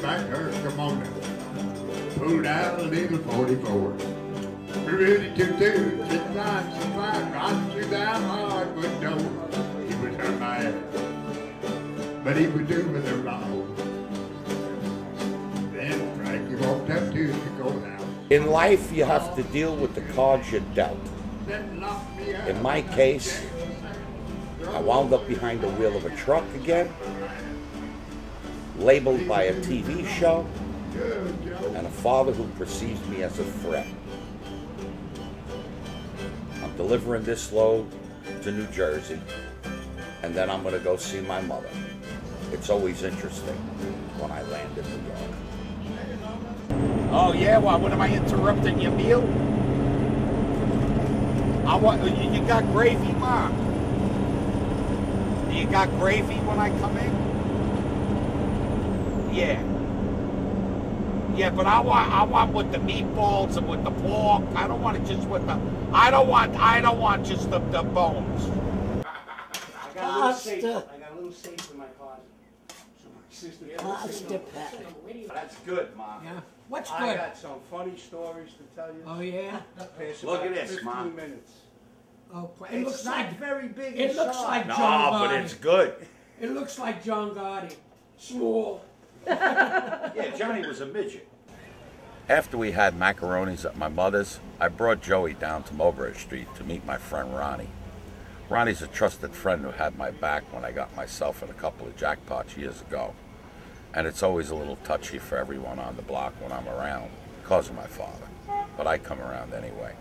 my car, come on now. Pulled out a little 44. Ready to do, sit down, sit down, run through that hardwood. He was her man, but he was doing the wrong. Then Frankie walked up to the courthouse. In life, you have to deal with the cards you're dealt. Then locked me out. In my case, I wound up behind the wheel of a truck again, labeled by a TV show, and a father who perceives me as a threat. I'm delivering this load to New Jersey, and then I'm going to go see my mother. It's always interesting when I land in New York. Oh yeah, well, what am I interrupting your meal? I want you, you got gravy, Mom. You got gravy when I come in? Yeah. Yeah, but I want I want with the meatballs and with the pork. I don't want it just with the I don't want I don't want just the, the bones. I got a little safe. Pasta. I got a little safe in my closet. So my sister. Pasta patty. That's good, Mom. Yeah. What's good? I got some funny stories to tell you. Oh yeah. Pass Look about at this, 15 Mom. minutes. Oh, it It's looks not like very big. it looks inside. like No, John but Gotti. it's good. It looks like John Gotti. Small. Yeah, Johnny was a midget. After we had macaronis at my mother's, I brought Joey down to Mulberry Street to meet my friend Ronnie. Ronnie's a trusted friend who had my back when I got myself in a couple of jackpots years ago. And it's always a little touchy for everyone on the block when I'm around, because of my father. But I come around anyway.